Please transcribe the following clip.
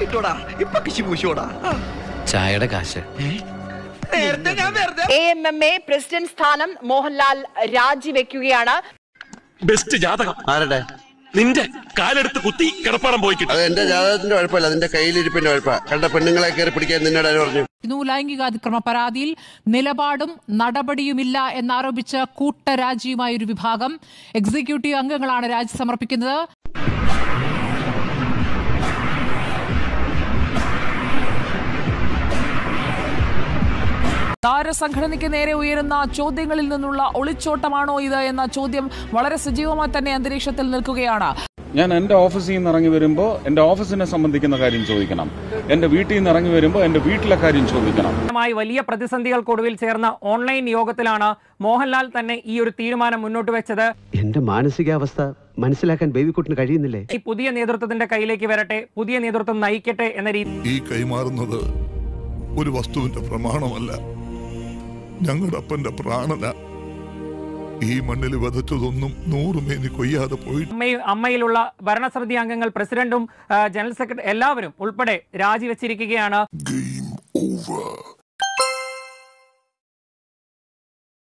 കിട്ടോടാ. ഇപ്പൊ കിശി പൂശോടാ. ചായയുടെ കാശ്. നേരത്തെ ഞാൻ വെറുതെ A M M A president സ്ഥാനം മോഹൻലാൽ രാജിവെക്കുകയാണ്. ബെസ്റ്റ് ജാതകം. ആരുടെ? നിന്റെ കാലെടുത്ത് കുത്തി കിടപ്പാടം പോയി അത് എന്റെ ജാതകത്തിന്റെ കുഴപ്പമില്ല അതിന്റെ കയ്യിലിരിപ്പിന്റെ കുഴപ്പ കണ്ട പെണ്ണുങ്ങളെ കയറി പിടിക്കാൻ നിന്നോട് പറഞ്ഞു? ലൈംഗികാതിക്രമ പരാതിയിൽ നിലപാടും നടപടിയുമില്ല എന്നാരോപിച്ച കൂട്ടരാജിയുമായ ഒരു വിഭാഗം. എക്സിക്യൂട്ടീവ് അംഗങ്ങളാണ് രാജി സമർപ്പിക്കുന്നത്. താരസംഘടനയ്ക്ക് നേരെ ഉയരുന്ന ചോദ്യങ്ങളിൽ നിന്നുള്ള ഒളിച്ചോട്ടമാണോ ഇത് എന്ന ചോദ്യം വളരെ സജീവമായി തന്നെ അന്തരീക്ഷത്തിൽ നിൽക്കുകയാണ്. ഞാൻ എന്റെ ഓഫീസിൽ നിന്ന് ഇറങ്ങി വരുമ്പോൾ എന്റെ ഓഫീസിനെ സംബന്ധിക്കുന്ന കാര്യം ചോദിക്കണം. എന്റെ വീട്ടിൽ നിന്ന് ഇറങ്ങി വരുമ്പോൾ എന്റെ വീട്ടിലെ കാര്യം ചോദിക്കണം. വലിയ പ്രതിസന്ധികൾക്കൊടുവിൽ ചേർന്ന ഓൺലൈൻ യോഗത്തിലാണ് മോഹൻലാൽ തന്നെ ഈ ഒരു തീരുമാനം മുന്നോട്ട് വെച്ചത്. എന്റെ മാനസികാവസ്ഥ മനസ്സിലാക്കാൻ ബേബിക്കുട്ടിന് കഴിയുന്നില്ലേ? ഈ പുതിയ നേതൃത്വത്തിന്റെ കയ്യിലേക്ക് വരട്ടെ പുതിയ നേതൃത്വം നയിക്കട്ടെ എന്ന രീതി ഈ കൈമാറുന്നത് ഒരു വസ്തുവിന്റെ പ്രമാണമല്ല. ഞങ്ങളുടെ അപ്പന്റെ പ്രാണന. ഈ മണ്ണിൽ വധച്ചതൊന്നും നൂറുമേനി കൊയ്യാതെ പോയി. അമ്മയും അമ്മയിലുള്ള ഭരണസമിതി അംഗങ്ങൾ പ്രസിഡന്റും ജനറൽ സെക്രട്ടറി എല്ലാവരും ഉൾപ്പെടെ രാജിവെച്ചിരിക്കുകയാണ്. Game over